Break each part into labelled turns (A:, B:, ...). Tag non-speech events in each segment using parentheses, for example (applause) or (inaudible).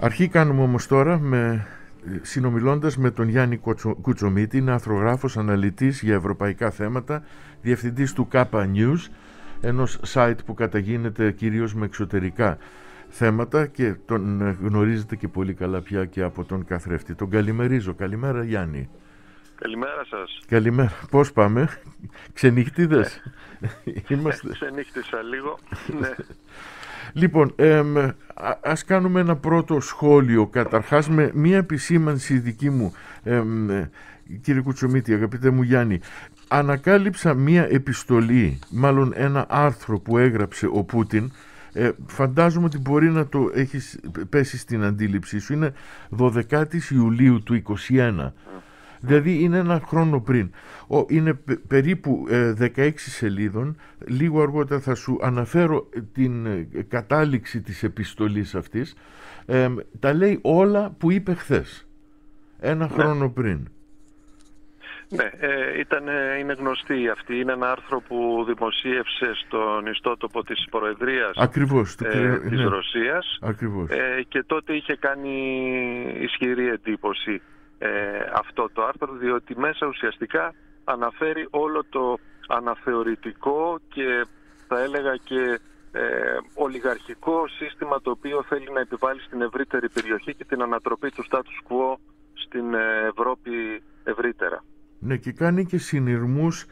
A: Αρχή κάνουμε όμως τώρα με, συνομιλώντας με τον Γιάννη Κουτσομίτη, είναι αθρογράφος, αναλυτής για ευρωπαϊκά θέματα, διευθυντής του ΚΑΠΑ News, ενός site που καταγίνεται κυρίως με εξωτερικά θέματα και τον γνωρίζετε και πολύ καλά πια και από τον καθρέφτη. Τον καλημερίζω. Καλημέρα Γιάννη.
B: Καλημέρα σας.
A: Καλημέρα. Πώς πάμε, ξενύχτιδες.
B: Ε, Είμαστε... ξενύχτησα λίγο, ναι. (laughs)
A: Λοιπόν, εμ, ας κάνουμε ένα πρώτο σχόλιο. Καταρχάς με μία επισήμανση δική μου. Εμ, κύριε Κουτσομίτη, αγαπητέ μου Γιάννη ανακάλυψα μία επιστολή μάλλον ένα άρθρο που έγραψε ο Πούτιν. Ε, φαντάζομαι ότι μπορεί να το έχεις πέσει στην αντίληψή σου. Είναι 12 Ιουλίου του 2021 Δηλαδή είναι ένα χρόνο πριν. Είναι περίπου 16 ε, σελίδων. Λίγο αργότερα θα σου αναφέρω την ε, κατάληξη της επιστολής αυτής. τα λέει όλα που είπε χθες. Ένα ναι. χρόνο πριν.
B: Ναι, ε, ήταν, είναι γνωστή αυτή. Είναι ένα άρθρο που δημοσίευσε στον ιστότοπο της Προεδρίας
A: Ακριβώς,
B: ε, της ναι. Ρωσίας.
A: Ακριβώς.
B: και τότε είχε κάνει ισχυρή εντύπωση ε, αυτό το άρθρο διότι μέσα ουσιαστικά αναφέρει όλο το αναθεωρητικό και θα έλεγα και ε, ολιγαρχικό σύστημα το οποίο θέλει να επιβάλλει στην ευρύτερη περιοχή και την ανατροπή του status quo στην ε, Ευρώπη ευρύτερα.
A: Ναι και κάνει και συνειρμούς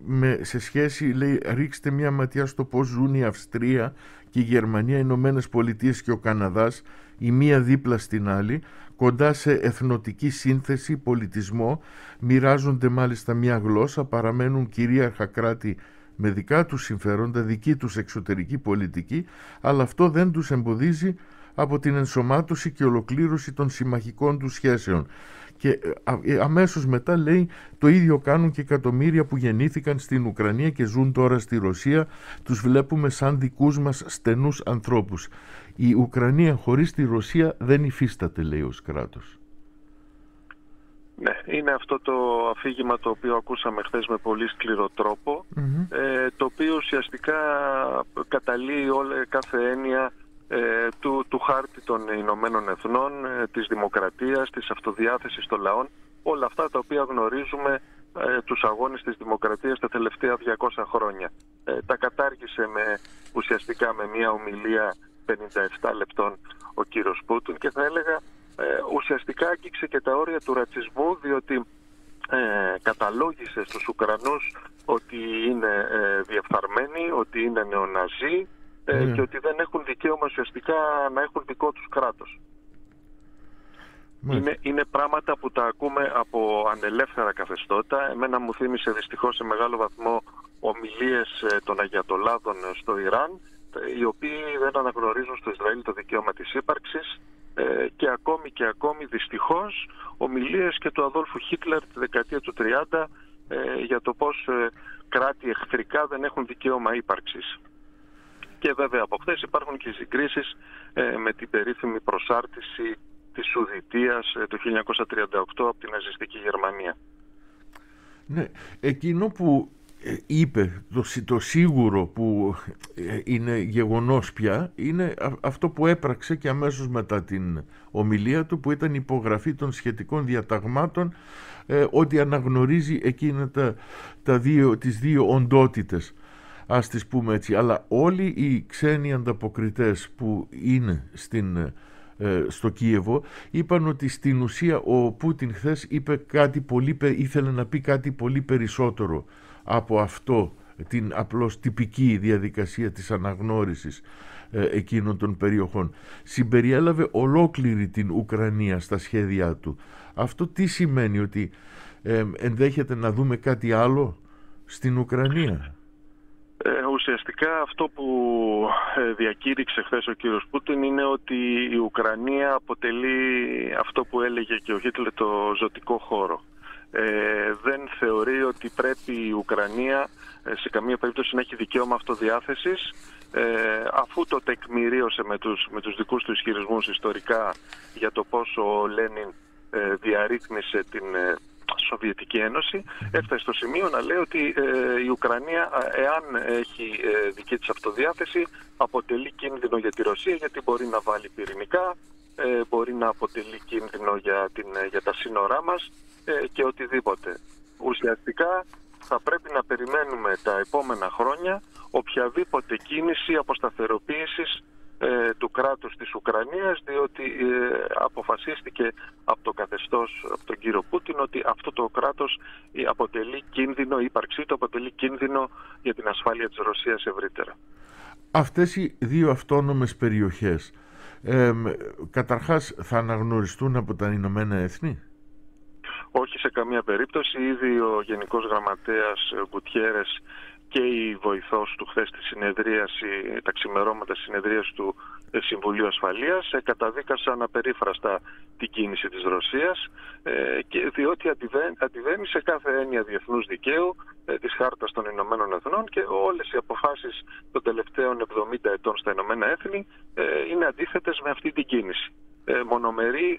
A: με, σε σχέση, λέει, ρίξτε μια ματιά στο πώς ζουν η Αυστρία και η Γερμανία, οι Ηνωμένες Πολιτείες και ο Καναδάς, η μία δίπλα στην άλλη, κοντά σε εθνοτική σύνθεση, πολιτισμό, μοιράζονται μάλιστα μια γλώσσα, παραμένουν κυρίαρχα κράτη με δικά τους συμφέροντα, δική τους εξωτερική πολιτική, αλλά αυτό δεν τους εμποδίζει από την ενσωμάτωση και ολοκλήρωση των συμμαχικών τους σχέσεων. Και ε, ε, αμέσως μετά λέει το ίδιο κάνουν και εκατομμύρια που γεννήθηκαν στην Ουκρανία και ζουν τώρα στη Ρωσία. Τους βλέπουμε σαν δικούς μας στενούς ανθρώπους. Η Ουκρανία χωρίς τη Ρωσία δεν υφίσταται λέει ως κράτος.
B: Ναι, είναι αυτό το αφήγημα το οποίο ακούσαμε χθες με πολύ σκληρό ε, το οποίο ουσιαστικά καταλύει όλη, κάθε έννοια ε, του, του χάρτη των Ηνωμένων Εθνών, ε, της δημοκρατίας, της αυτοδιάθεσης των λαών, όλα αυτά τα οποία γνωρίζουμε ε, τους αγώνες της δημοκρατίας τα τελευταία 200 χρόνια. Ε, τα κατάργησε με, ουσιαστικά με μια ομιλία 57 λεπτών ο κύριος Πούτιν και θα έλεγα ουσιαστικά άγγιξε και τα όρια του ρατσισμού διότι ε, καταλόγησε στους Ουκρανούς ότι είναι ε, διεφθαρμένοι, ότι είναι νεοναζί, ε, ναι. και ότι δεν έχουν δικαίωμα ουσιαστικά να έχουν δικό τους κράτος. Είναι, είναι πράγματα που τα ακούμε από ανελεύθερα καθεστώτα. Εμένα μου θύμισε δυστυχώς σε μεγάλο βαθμό ομιλίες ε, των Αγιατολάδων στο Ιράν, οι οποίοι δεν αναγνωρίζουν στο Ισραήλ το δικαίωμα της ύπαρξης ε, και ακόμη και ακόμη δυστυχώς ομιλίες και του Αδόλφου Χίτλερ τη δεκαετία του 30 για το πώς κράτη εχθρικά δεν έχουν δικαίωμα ύπαρξης. Και βέβαια από χθες υπάρχουν και συγκρίσεις ε, με την περίφημη προσάρτηση της Σουδητίας ε, το 1938 από την ναζιστική Γερμανία.
A: Ναι, εκείνο που ε, είπε το, το σίγουρο που είναι γεγονός πια είναι αυτό που έπραξε και αμέσως μετά την ομιλία του που ήταν υπογραφή των σχετικών διαταγμάτων ότι αναγνωρίζει εκείνα τα, τα δύο, τις δύο οντότητες ας τις πούμε έτσι αλλά όλοι οι ξένοι ανταποκριτές που είναι στην, ε, στο Κίεβο είπαν ότι στην ουσία ο Πούτιν χθες είπε κάτι πολύ, ήθελε να πει κάτι πολύ περισσότερο από αυτό την απλώς τυπική διαδικασία της αναγνώρισης ε, εκείνων των περιοχών. Συμπεριέλαβε ολόκληρη την Ουκρανία στα σχέδιά του. Αυτό τι σημαίνει ότι ε, ενδέχεται να δούμε κάτι άλλο στην Ουκρανία;
B: Ε, ουσιαστικά αυτό που ε, διακήρυξε χθες ο κύριος Πούτιν είναι ότι η Ουκρανία αποτελεί αυτό που έλεγε και ο Χίτλερ το ζωτικό χώρο. Ε, δεν θεωρεί ότι πρέπει η Ουκρανία ε, σε καμία περίπτωση να έχει δικαίωμα αυτοδιάθεσης ε, αφού το τεκμηρίωσε με τους, με τους δικούς του ισχυρισμούς ιστορικά για το πόσο ο Λένιν ε, διαρρύθμισε την Σοβιετική Ένωση έφτασε στο σημείο να λέει ότι ε, η Ουκρανία εάν έχει ε, δική της αυτοδιάθεση αποτελεί κίνδυνο για τη Ρωσία γιατί μπορεί να βάλει πυρηνικά, ε, μπορεί να αποτελεί κίνδυνο για, την, για τα σύνορά μας και οτιδήποτε. Ουσιαστικά θα πρέπει να περιμένουμε τα επόμενα χρόνια οποιαδήποτε κίνηση αποσταθεροποίησης ε, του κράτους της Ουκρανίας διότι ε, αποφασίστηκε από το καθεστώς, από τον κύριο Πούτιν ότι αυτό το κράτος ε, αποτελεί κίνδυνο, η ύπαρξή του αποτελεί κίνδυνο για την ασφάλεια της Ρωσίας ευρύτερα.
A: Αυτές οι δύο αυτόνομες περιοχές ε, καταρχάς θα αναγνωριστούν από τα Ηνωμένα Έθνη;
B: Όχι σε καμία περίπτωση. Ήδη ο Γενικός Γραμματέας Γκουτιέρες και η βοηθός του χθες στη συνεδρίαση, τα ξημερώματα συνεδρίαση του ε, Συμβουλίου Ασφαλείας ε, καταδίκασαν απερίφραστα την κίνηση της Ρωσίας ε, και διότι αντιβαίνει σε κάθε έννοια διεθνούς δικαίου της Χάρτας των Ηνωμένων Εθνών και όλες οι αποφάσεις των τελευταίων 70 ετών στα Ηνωμένα Έθνη είναι αντίθετες με αυτή την κίνηση. Μονομερή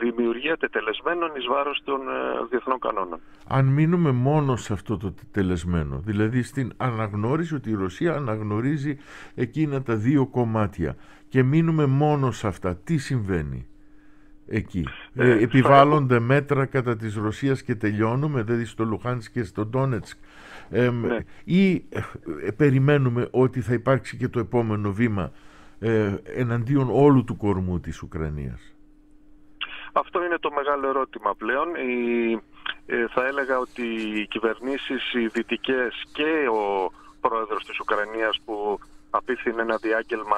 B: δημιουργία τετελεσμένων εις βάρος των ε, διεθνών κανόνων.
A: Αν μείνουμε μόνο σε αυτό το τετελεσμένο, δηλαδή στην αναγνώριση ότι η Ρωσία αναγνωρίζει εκείνα τα δύο κομμάτια και μείνουμε μόνο σε αυτά, τι συμβαίνει εκεί; Ε, ε επιβάλλονται μέτρα κατά της Ρωσίας και τελειώνουμε, δηλαδή στο Λουχάνς και στο Ντόνετσκ ναι. ή ε, περιμένουμε ότι θα υπάρξει και το επόμενο βήμα εναντίον όλου του κορμού της Ουκρανίας.
B: Αυτό είναι το μεγάλο ερώτημα πλέον. Η, ε, θα έλεγα ότι οι κυβερνήσεις οι δυτικές και ο πρόεδρος της Ουκρανίας που απίθυνε ένα διάγγελμα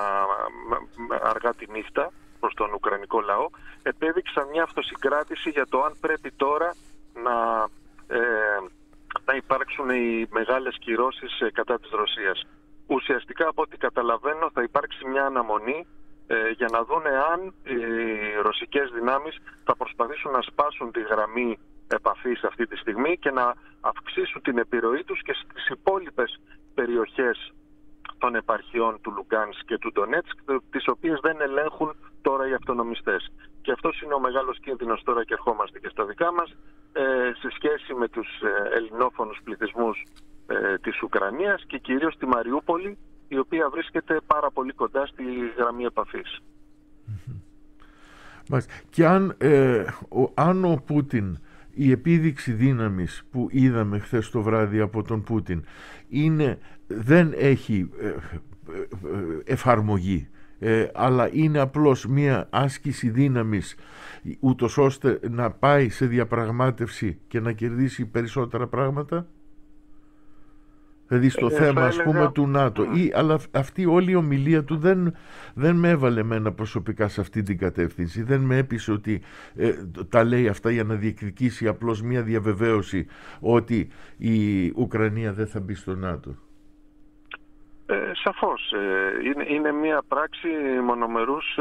B: αργά τη νύχτα προς τον Ουκρανικό λαό επέδειξαν μια αυτοσυγκράτηση για το αν πρέπει τώρα να, ε, να υπάρξουν οι μεγάλες κυρώσεις ε, κατά της Ρωσίας. Ουσιαστικά από ό,τι καταλαβαίνω θα υπάρξει μια αναμονή ε, για να δούνε αν οι ρωσικές δυνάμεις θα προσπαθήσουν να σπάσουν τη γραμμή επαφής αυτή τη στιγμή και να αυξήσουν την επιρροή τους και στις υπόλοιπες περιοχές των επαρχιών του Λουγκάνς και του Ντονέτσκ, τις οποίες δεν ελέγχουν τώρα οι αυτονομιστές. Και αυτός είναι ο μεγάλος κίνδυνος τώρα και ερχόμαστε και στα δικά μας, ε, σε σχέση με τους ε, ελληνόφωνους πληθυσμούς ε, της Ουκρανίας και κυρίως τη Μαριούπολη, η οποία βρίσκεται πάρα πολύ κοντά στη γραμμή επαφής.
A: Και αν, ε, ο, αν ο Πούτιν, η επίδειξη δύναμης που είδαμε χθες το βράδυ από τον Πούτιν είναι, δεν έχει ε, ε, εφαρμογή αλλά είναι απλώς μία άσκηση δύναμης ούτως ώστε να πάει σε διαπραγμάτευση και να κερδίσει περισσότερα πράγματα δηλαδή στο ε, θέμα ας πούμε του ΝΑΤΟ. Ή, αλλά αυτή όλη η ομιλία του δεν, δεν με έβαλε εμένα προσωπικά σε αυτή την κατεύθυνση. Δεν με έπεισε ότι ε, τα λέει αυτά για να διεκδικήσει απλώς μια διαβεβαίωση ότι η Ουκρανία δεν θα μπει στο ΝΑΤΟ.
B: Ε, Σαφώς. Ε, είναι, είναι μια πράξη μονομερούς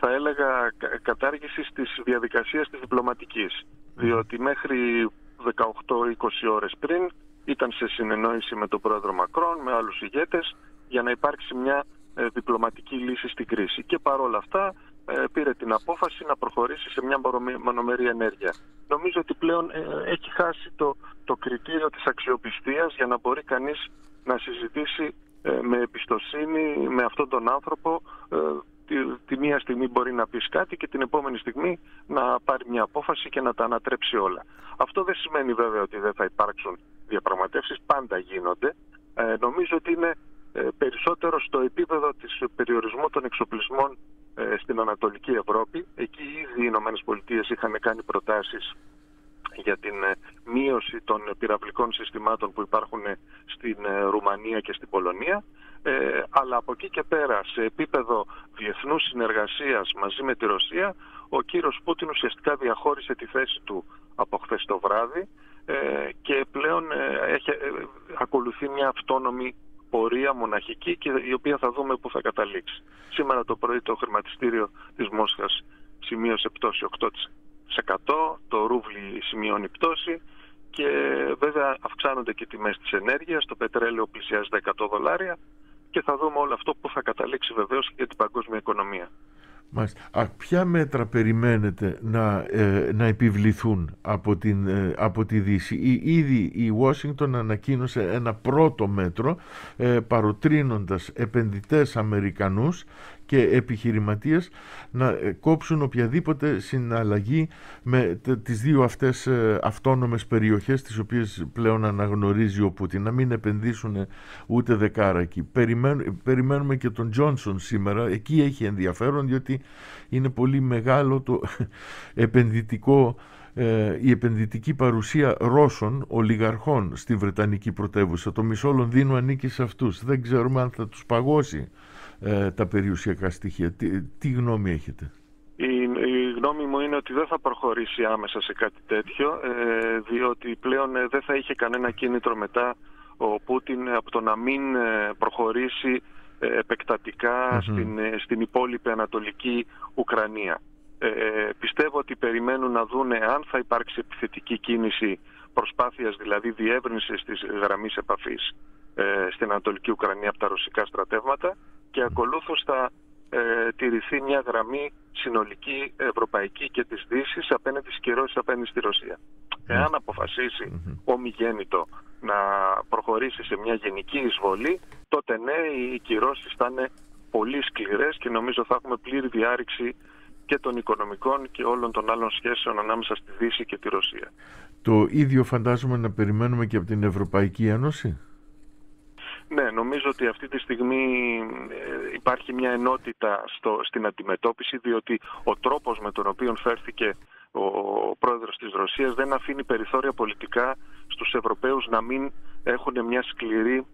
B: θα έλεγα κατάργησης της διαδικασίας της διπλωματικής. Διότι μέχρι 18-20 ώρες πριν ήταν σε συνεννόηση με τον πρόεδρο Μακρόν, με άλλους ηγέτες, για να υπάρξει μια ε, διπλωματική λύση στην κρίση. Και παρόλα αυτά ε, πήρε την απόφαση να προχωρήσει σε μια μονομερή ενέργεια. Νομίζω ότι πλέον ε, έχει χάσει το, το κριτήριο της αξιοπιστίας για να μπορεί κανείς να συζητήσει με εμπιστοσύνη με αυτόν τον άνθρωπο τη, τη μία στιγμή μπορεί να πεις κάτι και την επόμενη στιγμή να πάρει μια απόφαση και να τα ανατρέψει όλα. Αυτό δεν σημαίνει βέβαια ότι δεν θα υπάρξουν διαπραγματεύσεις, πάντα γίνονται. Ε, νομίζω ότι είναι ε, περισσότερο στο επίπεδο της περιορισμού των εξοπλισμών ε, στην Ανατολική Ευρώπη. Εκεί ήδη οι Ηνωμένες Πολιτείες είχαν κάνει προτάσεις για την ε, μείωση των πυραυλικών συστημάτων που υπάρχουν στην Ρουμανία και στην Πολωνία ε, αλλά από εκεί και πέρα σε επίπεδο διεθνούς συνεργασίας μαζί με τη Ρωσία ο κύριος Πούτιν ουσιαστικά διαχώρισε τη θέση του από χθες το βράδυ ε, και πλέον ε, έχει, ε, ακολουθεί μια αυτόνομη πορεία μοναχική και η οποία θα δούμε πού θα καταλήξει. Σήμερα το πρωί το χρηματιστήριο της Μόσχας σημείωσε πτώση 8%, το ρούβλι σημειώνει πτώση και βέβαια αυξάνονται και τιμές της ενέργειας, το πετρέλαιο πλησιάζει τα 100 δολάρια και θα δούμε όλο αυτό που θα καταλήξει βεβαίως για την παγκόσμια οικονομία.
A: Α, ποια μέτρα περιμένετε να, ε, να επιβληθούν από, την, ε, από τη Δύση; Η, ήδη η Washington ανακοίνωσε ένα πρώτο μέτρο ε, παροτρύνοντας επενδυτές Αμερικανούς και επιχειρηματίες να ε, κόψουν οποιαδήποτε συναλλαγή με τις δύο αυτές ε, αυτόνομες περιοχές τις οποίες πλέον αναγνωρίζει ο Πούτιν να μην επενδύσουν ούτε δεκάρα εκεί περιμένουμε και τον Τζόνσον σήμερα εκεί έχει ενδιαφέρον διότι είναι πολύ μεγάλο το (laughs) επενδυτικό ε, η επενδυτική παρουσία Ρώσων ολιγαρχών στη Βρετανική πρωτεύουσα. Το μισό Λονδίνο ανήκει σε αυτούς. Δεν ξέρουμε αν θα τους παγώσει ε, τα περιουσιακά στοιχεία. Τι, τι γνώμη έχετε;
B: Η, η γνώμη μου είναι ότι δεν θα προχωρήσει άμεσα σε κάτι τέτοιο, ε, διότι πλέον ε, δεν θα είχε κανένα κίνητρο μετά ο Πούτιν από το να μην προχωρήσει επεκτατικα στην, στην υπόλοιπη Ανατολική Ουκρανία. Ε, πιστεύω ότι περιμένουν να δούνε αν θα υπάρξει επιθετική κίνηση προσπάθειας δηλαδή διεύρυνσης της γραμμής επαφής ε, στην Ανατολική Ουκρανία από τα ρωσικά στρατεύματα και ακολούθως θα ε, τηρηθεί μια γραμμή συνολική ευρωπαϊκή και της Δύσης απέναντι στις κυρώσεις απέναντι στη Ρωσία. Ναι. Εάν αποφασίσει ομιγέννητο να προχωρήσει σε μια γενική εισβολή, τότε ναι, οι κυρώσεις θα είναι πολύ σκληρές και νομίζω θα έχουμε πλήρη διάρρηξη και των οικονομικών και όλων των άλλων σχέσεων ανάμεσα στη Δύση και τη Ρωσία.
A: Το ίδιο φαντάζομαι να περιμένουμε και από την Ευρωπαϊκή Ένωση;
B: Ναι, νομίζω ότι αυτή τη στιγμή ε, υπάρχει μια ενότητα στο, στην αντιμετώπιση διότι ο τρόπος με τον οποίο φέρθηκε ο πρόεδρος της Ρωσίας δεν αφήνει περιθώρια πολιτικά στους Ευρωπαίους να μην έχουν μια σκληρή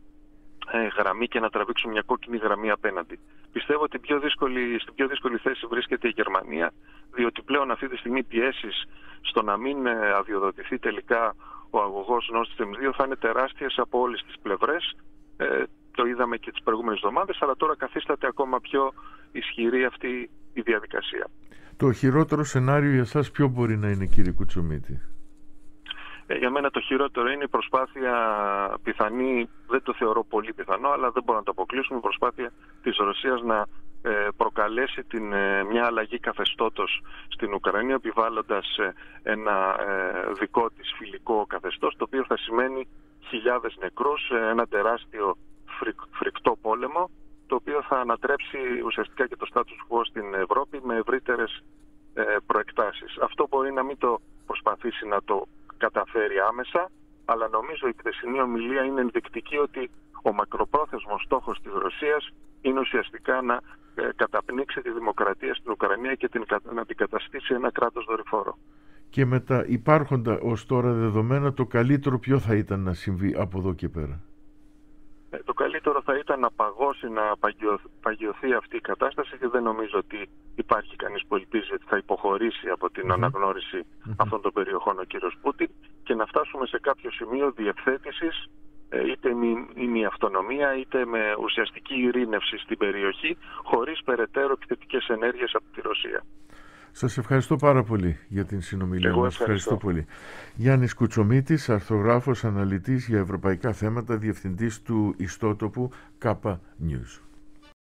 B: ε, γραμμή και να τραβήξουν μια κόκκινη γραμμή απέναντι. Πιστεύω ότι πιο δύσκολη, στην πιο δύσκολη θέση βρίσκεται η Γερμανία, διότι πλέον αυτή τη στιγμή πιέσεις στο να μην ε, αδειοδοτηθεί τελικά ο αγωγός Nord Stream 2 θα είναι τεράστιες από όλες τις πλευρές. Ε, το είδαμε και τις προηγούμενες εβδομάδες, αλλά τώρα καθίσταται ακόμα πιο ισχυρή αυτή η διαδικασία.
A: Το χειρότερο σενάριο για εσάς ποιο μπορεί να είναι, κύριε Κουτσομίτη.
B: Ε, για μένα το χειρότερο είναι η προσπάθεια πιθανή, δεν το θεωρώ πολύ πιθανό, αλλά δεν μπορώ να το αποκλείσουμε, η προσπάθεια της Ρωσίας να ε, προκαλέσει την, ε, μια αλλαγή καθεστώτος στην Ουκρανία επιβάλλοντας ένα δικό της φιλικό καθεστώς το οποίο θα σημαίνει χιλιάδες νεκρούς, ένα τεράστιο φρικτό πόλεμο το οποίο θα ανατρέψει ουσιαστικά και το status quo στην Ευρώπη με ευρύτερες προεκτάσεις. Αυτό μπορεί να μην το προσπαθήσει να το καταφέρει άμεσα, αλλά νομίζω η χθεσινή ομιλία είναι ενδεικτική ότι ο μακροπρόθεσμος στόχος της Ρωσίας είναι ουσιαστικά να ε, καταπνίξει τη δημοκρατία στην Ουκρανία και την, να την καταστήσει ένα κράτος δορυφόρο.
A: Και με τα υπάρχοντα ως τώρα δεδομένα το καλύτερο ποιο θα ήταν να συμβεί από εδώ και πέρα;
B: Ε, το καλύτερο θα ήταν να παγώσει, να παγιωθεί αυτή η κατάσταση και δεν νομίζω ότι υπάρχει κανείς που ελπίζει ότι θα υποχωρήσει από την αναγνώριση αυτών των περιοχών ο κύριος Πούτιν και να φτάσουμε σε κάποιο σημείο διευθέτησης ε, είτε με η αυτονομία είτε με ουσιαστική ειρήνευση στην περιοχή χωρίς περαιτέρω επιθετικές ενέργειες από τη Ρωσία.
A: Σας ευχαριστώ πάρα πολύ για την συνομιλία Εγώ μας. Ευχαριστώ. πολύ. Γιάννης Κουτσομίτης, αρθρογράφος, αναλυτής για ευρωπαϊκά θέματα, διευθυντής του ιστότοπου ΚΑΠΑ News.